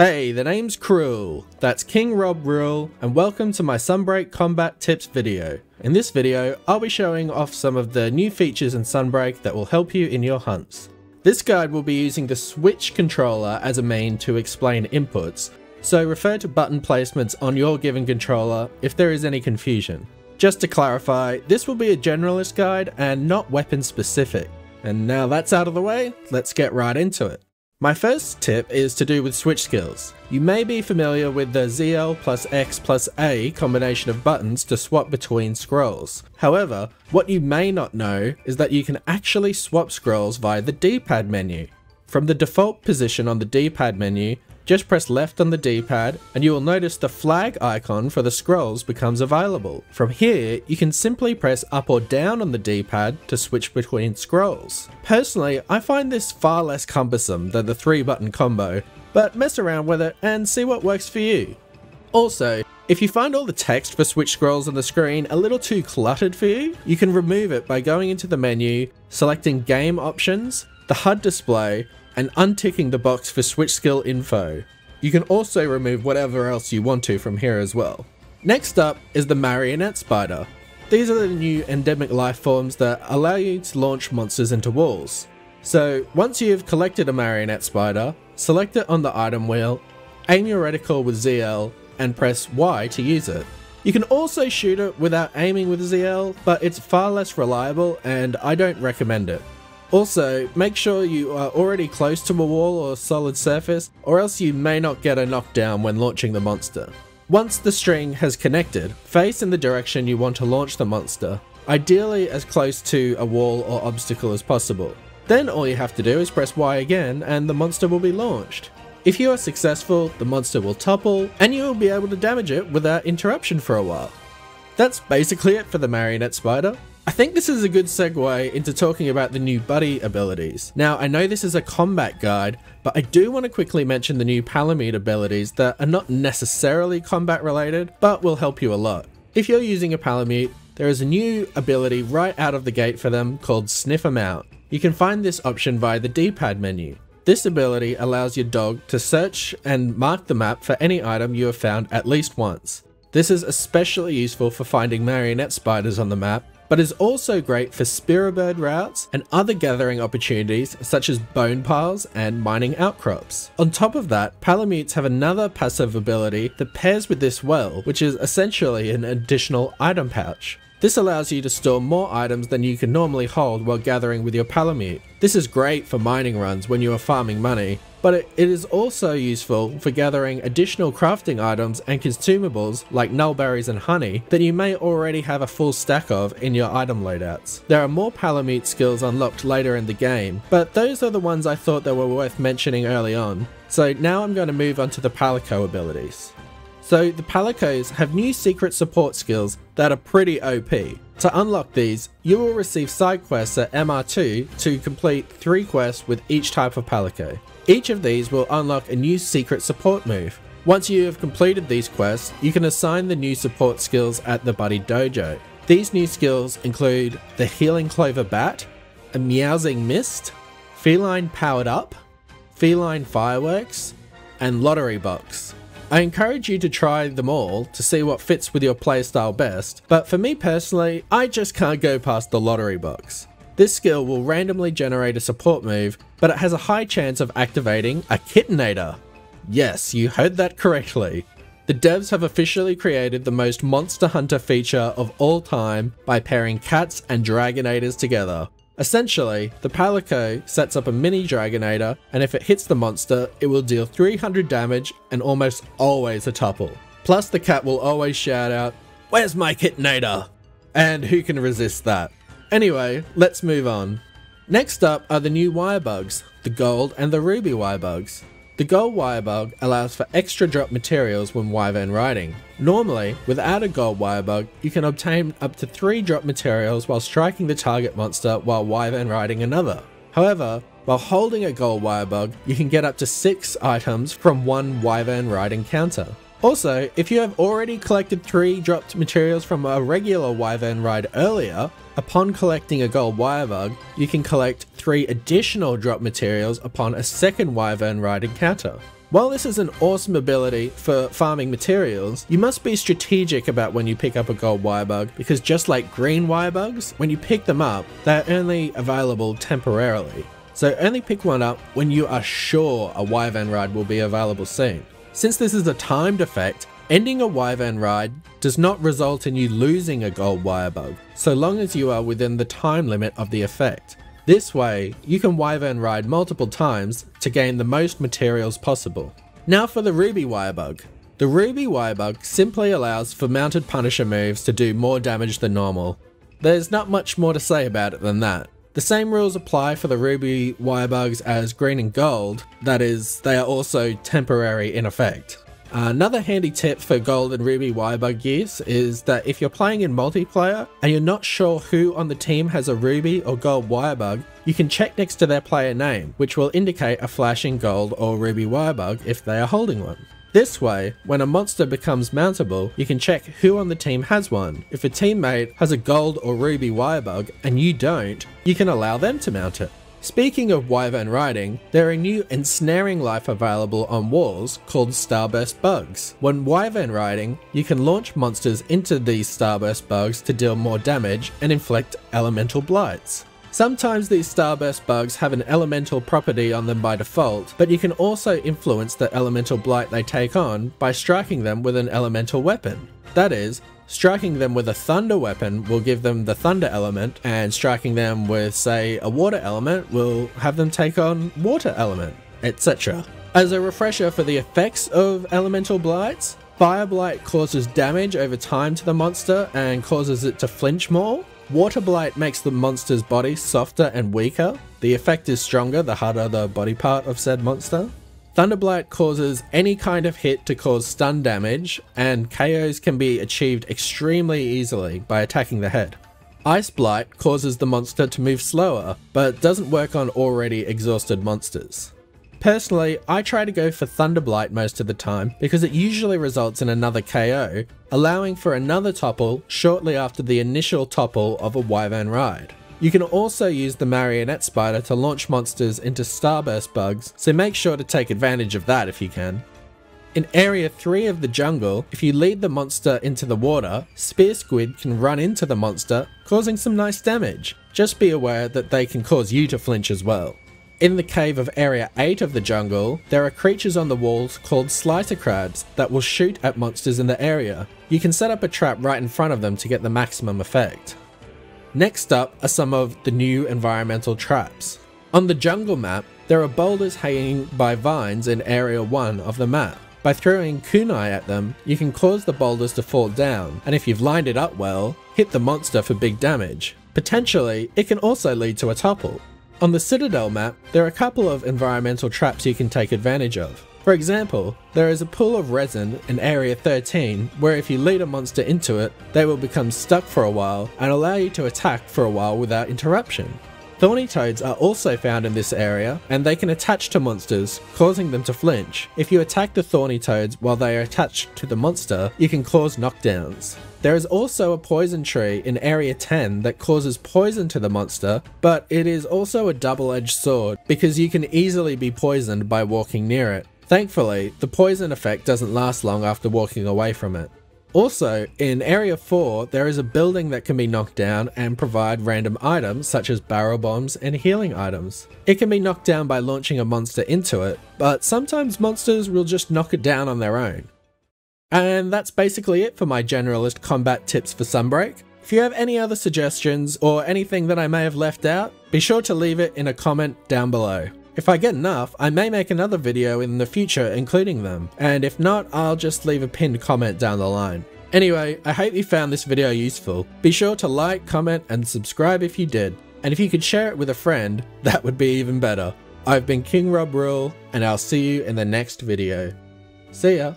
Hey, the name's KRRool. That's King Rob Rule, and welcome to my Sunbreak Combat Tips video. In this video, I'll be showing off some of the new features in Sunbreak that will help you in your hunts. This guide will be using the Switch controller as a main to explain inputs, so refer to button placements on your given controller if there is any confusion. Just to clarify, this will be a generalist guide and not weapon specific. And now that's out of the way, let's get right into it. My first tip is to do with switch skills. You may be familiar with the ZL plus X plus A combination of buttons to swap between scrolls. However, what you may not know is that you can actually swap scrolls via the D-pad menu. From the default position on the D-pad menu, just press left on the D-pad and you will notice the flag icon for the scrolls becomes available. From here, you can simply press up or down on the D-pad to switch between scrolls. Personally, I find this far less cumbersome than the three button combo, but mess around with it and see what works for you. Also, if you find all the text for switch scrolls on the screen a little too cluttered for you, you can remove it by going into the menu, selecting game options, the HUD display, and unticking the box for switch skill info. You can also remove whatever else you want to from here as well. Next up is the Marionette Spider. These are the new endemic life forms that allow you to launch monsters into walls. So once you've collected a Marionette Spider, select it on the item wheel, aim your reticle with ZL, and press Y to use it. You can also shoot it without aiming with ZL, but it's far less reliable and I don't recommend it. Also, make sure you are already close to a wall or solid surface, or else you may not get a knockdown when launching the monster. Once the string has connected, face in the direction you want to launch the monster, ideally as close to a wall or obstacle as possible. Then all you have to do is press Y again and the monster will be launched. If you are successful, the monster will topple, and you will be able to damage it without interruption for a while. That's basically it for the Marionette Spider. I think this is a good segue into talking about the new buddy abilities. Now, I know this is a combat guide, but I do want to quickly mention the new Palamute abilities that are not necessarily combat related, but will help you a lot. If you're using a Palamute, there is a new ability right out of the gate for them called Sniff 'em Out. You can find this option via the D-pad menu. This ability allows your dog to search and mark the map for any item you have found at least once. This is especially useful for finding marionette spiders on the map but is also great for Spiribird routes and other gathering opportunities such as bone piles and mining outcrops. On top of that, Palamutes have another passive ability that pairs with this well, which is essentially an additional item pouch. This allows you to store more items than you can normally hold while gathering with your Palamute. This is great for mining runs when you are farming money, but it is also useful for gathering additional crafting items and consumables like nulberries and honey that you may already have a full stack of in your item loadouts. There are more Palamute skills unlocked later in the game, but those are the ones I thought that were worth mentioning early on. So now I'm going to move on to the Palico abilities. So the Palicos have new secret support skills that are pretty OP. To unlock these, you will receive side quests at MR2 to complete 3 quests with each type of Palico. Each of these will unlock a new secret support move. Once you have completed these quests, you can assign the new support skills at the Buddy Dojo. These new skills include the Healing Clover Bat, a Meowsing Mist, Feline Powered Up, Feline Fireworks, and Lottery Box. I encourage you to try them all to see what fits with your playstyle best, but for me personally, I just can't go past the Lottery Box. This skill will randomly generate a support move, but it has a high chance of activating a Kittenator. Yes, you heard that correctly. The devs have officially created the most Monster Hunter feature of all time by pairing cats and Dragonators together. Essentially, the Palico sets up a mini Dragonator, and if it hits the monster, it will deal 300 damage and almost always a topple. Plus, the cat will always shout out, Where's my Kittenator? And who can resist that? Anyway, let's move on. Next up are the new wire bugs, the gold and the ruby wire bugs. The gold wire bug allows for extra drop materials when wyvern riding. Normally, without a gold wire bug, you can obtain up to 3 drop materials while striking the target monster while wyvern riding another. However, while holding a gold wire bug, you can get up to 6 items from one wyvern riding counter. Also, if you have already collected 3 dropped materials from a regular wyvern ride earlier, upon collecting a gold bug, you can collect 3 additional drop materials upon a second wyvern ride encounter. While this is an awesome ability for farming materials, you must be strategic about when you pick up a gold wirebug because just like green wirebugs, when you pick them up, they're only available temporarily. So only pick one up when you are sure a Wyvern ride will be available soon. Since this is a timed effect, ending a Wyvern ride does not result in you losing a gold wirebug, so long as you are within the time limit of the effect. This way, you can Wyvern ride multiple times to gain the most materials possible. Now for the Ruby Wirebug. The Ruby Wirebug simply allows for mounted Punisher moves to do more damage than normal. There's not much more to say about it than that. The same rules apply for the Ruby Wirebugs as Green and Gold, that is, they are also temporary in effect. Another handy tip for Gold and Ruby Wirebug use is that if you're playing in multiplayer and you're not sure who on the team has a Ruby or Gold Wirebug, you can check next to their player name, which will indicate a flashing Gold or Ruby Wirebug if they are holding one. This way, when a monster becomes mountable, you can check who on the team has one. If a teammate has a gold or ruby wirebug and you don't, you can allow them to mount it. Speaking of Wyvern riding, there are new ensnaring life available on walls called Starburst Bugs. When Wyvern riding, you can launch monsters into these Starburst Bugs to deal more damage and inflict elemental blights. Sometimes these starburst bugs have an elemental property on them by default, but you can also influence the elemental blight they take on by striking them with an elemental weapon. That is, Striking them with a thunder weapon will give them the thunder element, and striking them with, say, a water element will have them take on water element, etc. As a refresher for the effects of elemental blights, Fire Blight causes damage over time to the monster and causes it to flinch more. Water Blight makes the monster's body softer and weaker. The effect is stronger the harder the body part of said monster. Thunderblight causes any kind of hit to cause stun damage, and KOs can be achieved extremely easily by attacking the head. Ice Blight causes the monster to move slower, but doesn't work on already exhausted monsters. Personally, I try to go for Thunderblight most of the time because it usually results in another KO, allowing for another topple shortly after the initial topple of a Wyvern ride. You can also use the Marionette Spider to launch monsters into Starburst bugs, so make sure to take advantage of that if you can. In Area 3 of the jungle, if you lead the monster into the water, Spear Squid can run into the monster, causing some nice damage. Just be aware that they can cause you to flinch as well. In the cave of Area 8 of the jungle, there are creatures on the walls called Slicer Crabs that will shoot at monsters in the area. You can set up a trap right in front of them to get the maximum effect. Next up are some of the new environmental traps. On the jungle map, there are boulders hanging by vines in area 1 of the map. By throwing kunai at them, you can cause the boulders to fall down, and if you've lined it up well, hit the monster for big damage. Potentially, it can also lead to a topple. On the Citadel map, there are a couple of environmental traps you can take advantage of. For example, there is a pool of resin in Area 13 where if you lead a monster into it, they will become stuck for a while and allow you to attack for a while without interruption. Thorny toads are also found in this area, and they can attach to monsters, causing them to flinch. If you attack the thorny toads while they are attached to the monster, you can cause knockdowns. There is also a poison tree in Area 10 that causes poison to the monster, but it is also a double-edged sword because you can easily be poisoned by walking near it. Thankfully, the poison effect doesn't last long after walking away from it. Also, in Area 4, there is a building that can be knocked down and provide random items such as barrel bombs and healing items. It can be knocked down by launching a monster into it, but sometimes monsters will just knock it down on their own. And that's basically it for my generalist combat tips for Sunbreak. If you have any other suggestions or anything that I may have left out, be sure to leave it in a comment down below. If I get enough, I may make another video in the future including them, and if not, I'll just leave a pinned comment down the line. Anyway, I hope you found this video useful. Be sure to like, comment, and subscribe if you did. And if you could share it with a friend, that would be even better. I've been King Rob Rule, and I'll see you in the next video. See ya!